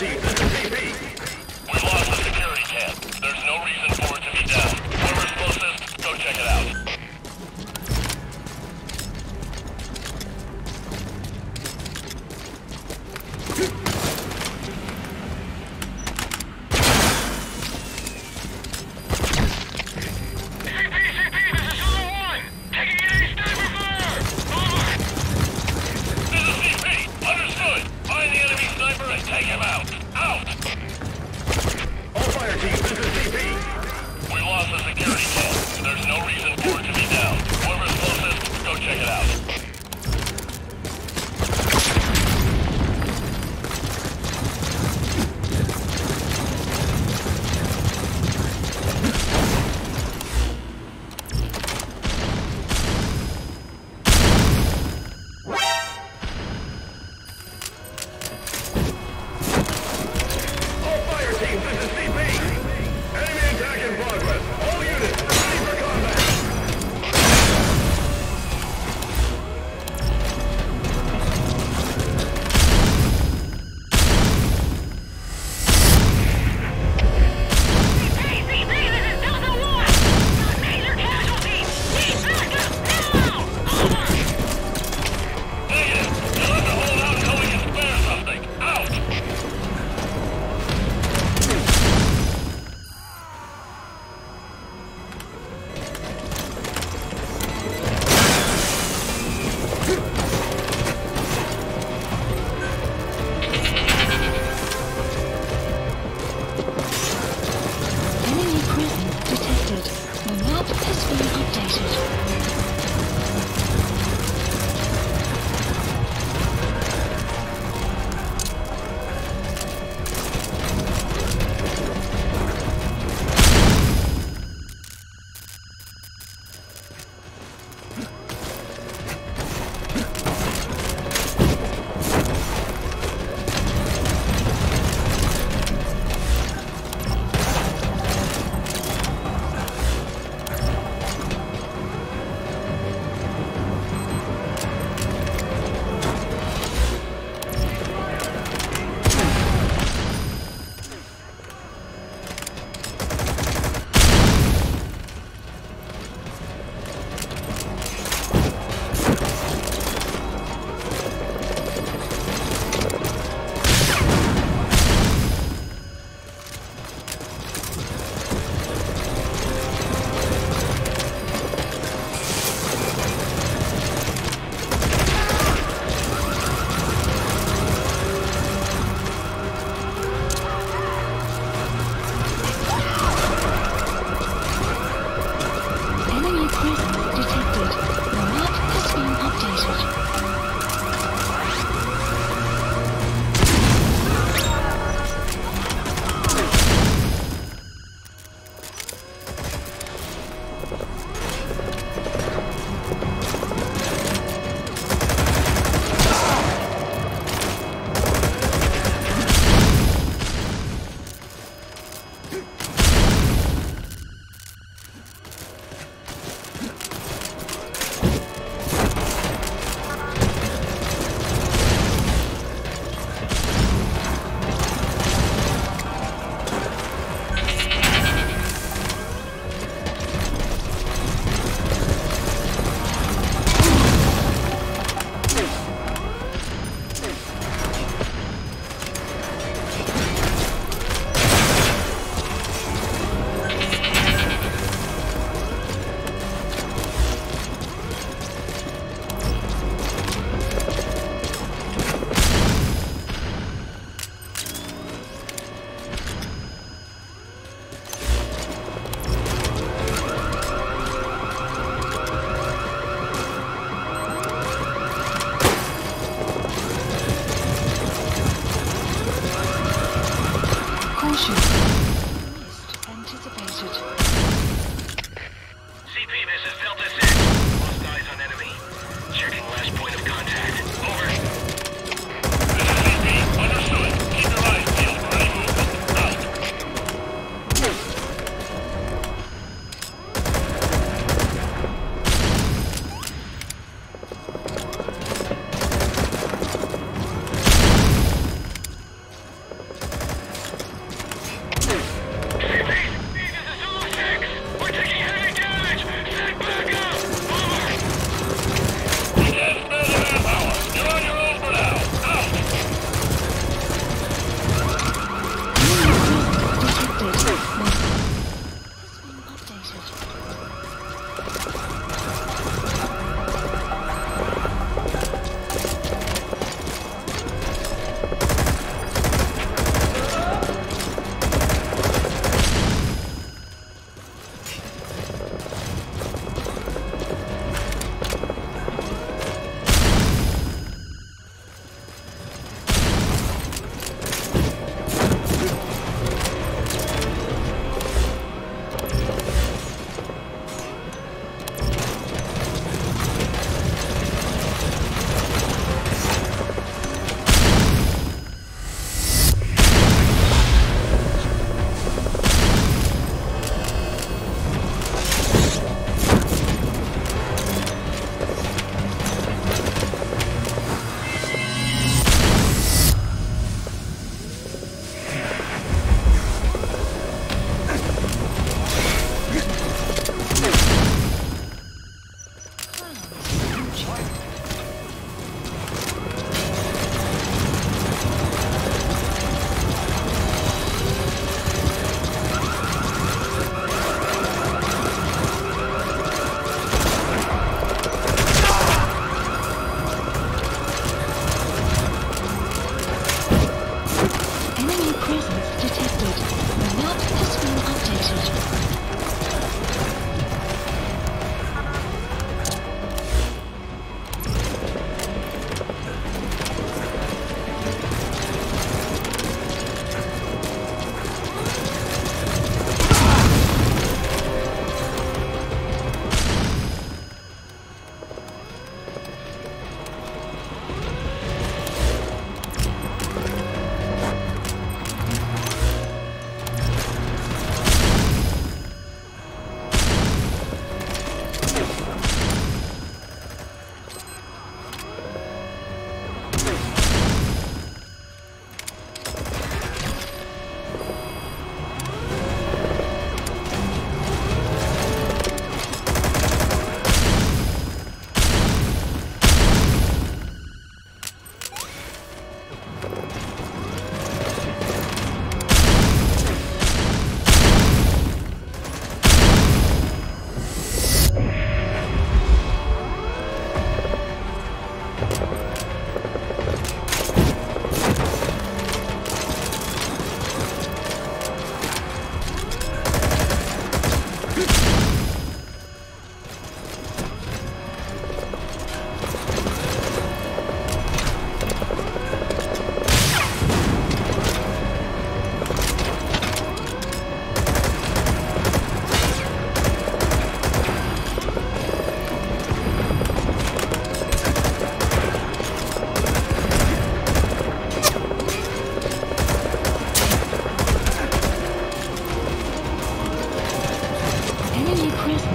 guaranteed.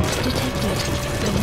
detected.